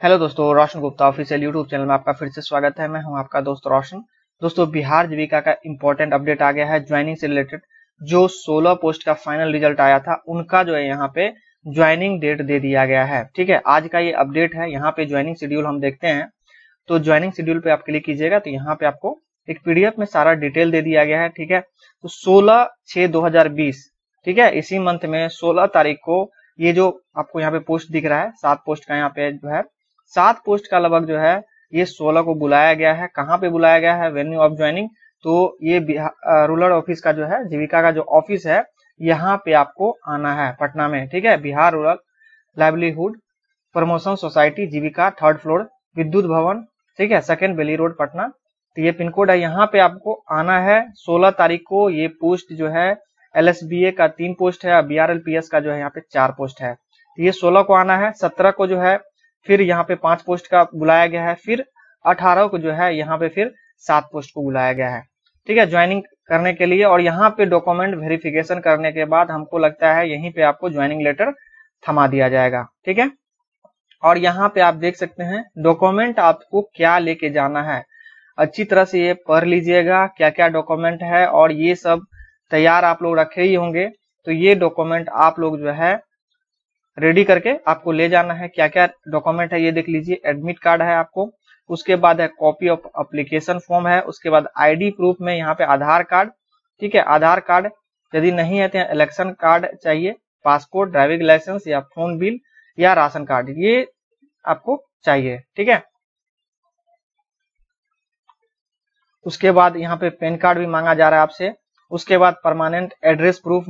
Hello दोस्तों, Roshan Gupta official YouTube channel में आपका फिर से स्वागत है। मैं हूँ आपका दोस्त रोशन। दोस्तों, बिहार जीविका का इंपॉर्टेंट अपडेट आ गया है ज्वाइनिंग से रिलेटेड जो 16 पोस्ट का फाइनल रिज़ल्ट आया था, उनका जो है यहाँ पे ज्वाइनिंग डेट दे दिया गया है। ठीक है, आज का ये अपडेट है। यहाँ पे ज्वाइनिंग शेड्यूल हम देखते हैं। तो ज्वाइनिंग शेड्यूल पे आप क्लिक कीजिएगा तो यहाँ पे आपको एक पीडीएफ में सारा डिटेल दे दिया गया है। ठीक है तो सोलह छह दो ठीक है, इसी मंथ में सोलह तारीख को ये जो आपको यहाँ पे पोस्ट दिख रहा है, सात पोस्ट का यहाँ पे जो है सात पोस्ट का लगभग जो है, ये सोलह को बुलाया गया है। कहाँ पे बुलाया गया है? वेन्यू ऑफ़ ज्वाइनिंग तो ये रूरल ऑफ़िस का जो है, जीविका का जो ऑफ़िस है, यहाँ पे आपको आना है, पटना में, ठीक है? Bihar rural livelihood promotion society Jeevika third floor Vidyut Bhawan, ठीक है? Second Bailey road Patna. तो ये पिन कोड है, यहाँ पे आपको आना है। सोलह तारीख को ये पोस्ट जो है LSBA का तीन पोस्ट है बी का जो है, यहाँ पे चार पोस्ट है। तो ये सोलह को आना है, सत्रह को जो है फिर यहाँ पे पाँच पोस्ट का बुलाया गया है, फिर अठारह को जो है यहाँ पे फिर सात पोस्ट को बुलाया गया है। ठीक है ज्वाइनिंग करने के लिए और यहाँ पे डॉक्यूमेंट वेरिफिकेशन करने के बाद हमको लगता है यहीं पे आपको ज्वाइनिंग लेटर थमा दिया जाएगा। ठीक है? और यहाँ पे आप देख सकते हैं डॉक्यूमेंट आपको क्या लेके जाना है। अच्छी तरह से ये पढ़ लीजिएगा क्या क्या डॉक्यूमेंट है और ये सब तैयार आप लोग रखे ही होंगे। तो ये डॉक्यूमेंट आप लोग जो है रेडी करके आपको ले जाना है। क्या क्या डॉक्यूमेंट है ये देख लीजिए। एडमिट कार्ड है आपको। उसके बाद है कॉपी ऑफ़ अप्लीकेशन फॉर्म है। उसके बाद आईडी प्रूफ में यहाँ पे आधार कार्ड। ठीक है, आधार कार्ड यदि नहीं है तो इलेक्शन कार्ड चाहिए, पासपोर्ट, ड्राइविंग लाइसेंस या फ़ोन बिल या राशन कार्ड। ये आपको चाहिए। ठीक है? उसके बाद यहाँ पे पैन कार्ड भी मांगा जा रहा है आपसे। उसके बाद परमानेंट एड्रेस प्रूफ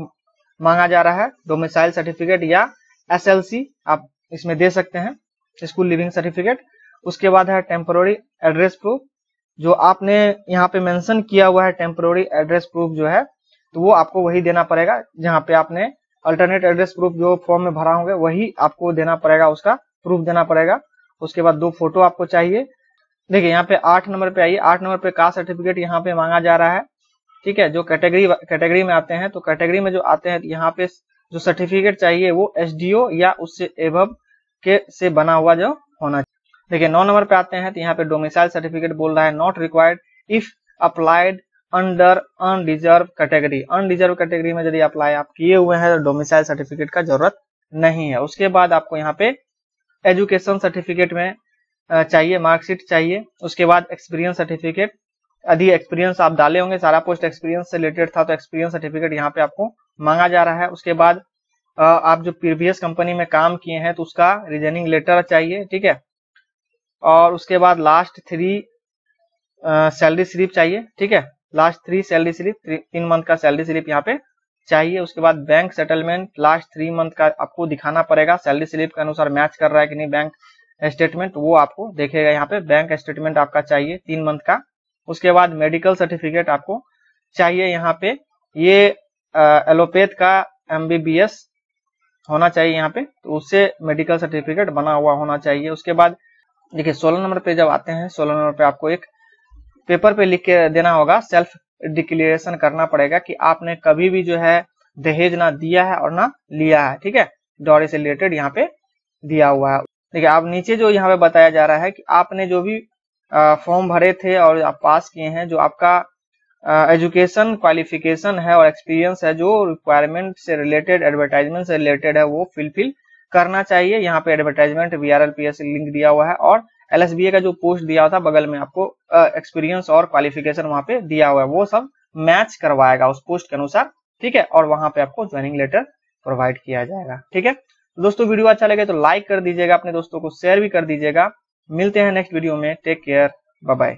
मांगा जा रहा है। डोमिसाइल सर्टिफिकेट या एसएलसी आप इसमें दे सकते हैं स्कूल लिविंग सर्टिफिकेट उसके बाद है टेम्पोररी एड्रेस प्रूफ जो आपने यहाँ पे मेंशन किया हुआ है टेम्पोररी एड्रेस प्रूफ जो है तो वो आपको वही देना पड़ेगा, जहाँ पे आपने अल्टरनेट एड्रेस प्रूफ जो फॉर्म में भरा होंगे, वही आपको देना पड़ेगा, उसका प्रूफ देना पड़ेगा। उसके बाद दो फ़ोटो आपको चाहिए। देखिए, यहाँ पे आठ नंबर पे आइए। आठ नंबर पे कास्ट सर्टिफिकेट यहाँ पे मांगा जा रहा है। ठीक है, जो कैटेगरी कैटेगरी में आते हैं तो कैटेगरी में जो आते हैं यहाँ पे जो सर्टिफिकेट चाहिए वो एसडीओ या उससे एवब के से बना हुआ जो होना चाहिए। देखिए, नौ नंबर पे आते हैं तो यहाँ पे डोमिसाइल सर्टिफिकेट बोल रहा है not required if applied under unreserved category unreserved category में यदि अप्लाई आप किए हुए हैं तो डोमिसाइल सर्टिफिकेट का ज़रूरत नहीं है। उसके बाद आपको यहाँ पे एजुकेशन सर्टिफिकेट में चाहिए मार्कशीट चाहिए। उसके बाद एक्सपीरियंस सर्टिफिकेट यदि एक्सपीरियंस आप डाले होंगे, सारा पोस्ट एक्सपीरियंस से रिलेटेड था तो एक्सपीरियंस सर्टिफिकेट यहाँ पे आपको मांगा जा रहा है। उसके बाद आप जो प्रीवियस कंपनी में काम किए हैं तो उसका रीजनिंग लेटर चाहिए, ठीक है? और उसके बाद लास्ट थ्री सैलरी स्लिप चाहिए, ठीक है? लास्ट थ्री सैलरी स्लिप तीन मंथ का सैलरी स्लिप यहाँ पे चाहिए। उसके बाद bank settlement, last three month का आपको दिखाना पड़ेगा, सैलरी स्लिप के अनुसार मैच कर रहा है कि नहीं, बैंक स्टेटमेंट, वो आपको देखेगा यहाँ पे, बैंक स्टेटमेंट आपका चाहिए, तीन मंथ का। उसके बाद मेडिकल सर्टिफिकेट आपको चाहिए यहाँ पे। ये एलोपैथ का एमबीबीएस होना चाहिए यहाँ पे तो उससे मेडिकल सर्टिफिकेट बना हुआ होना चाहिए। उसके बाद, देखिए, सोलह नंबर पे जब आते हैं, सोलह नंबर पे आपको एक पेपर पे लिख के देना होगा सेल्फ डिक्लेरेशन करना पड़ेगा कि आपने कभी भी जो है दहेज ना दिया है और ना लिया है, ठीक है? डॉरी से रिलेटेड यहाँ पे दिया हुआ है। देखिए, आप नीचे जो यहाँ पे बताया जा रहा है कि आपने जो भी फॉर्म भरे थे और आप पास किए हैं, जो आपका एजुकेशन क्वालिफिकेशन है और एक्सपीरियंस है जो रिक्वायरमेंट से रिलेटेड एडवर्टाइजमेंट से रिलेटेड है, वो फिलफिल करना चाहिए। यहाँ पे एडवर्टाइजमेंट बी आर लिंक दिया हुआ है और एल एस बी ए का जो पोस्ट दिया था बगल में आपको एक्सपीरियंस और क्वालिफिकेशन वहाँ पे दिया हुआ है। वो सब मैच करवाएगा उस पोस्ट के अनुसार, ठीक है? और वहाँ पे आपको ज्वाइनिंग लेटर प्रोवाइड किया जाएगा, ठीक है? तो दोस्तों, वीडियो अच्छा लगे तो लाइक कर दीजिएगा, अपने दोस्तों को शेयर भी कर दीजिएगा। मिलते हैं नेक्स्ट वीडियो में। Take care bye bye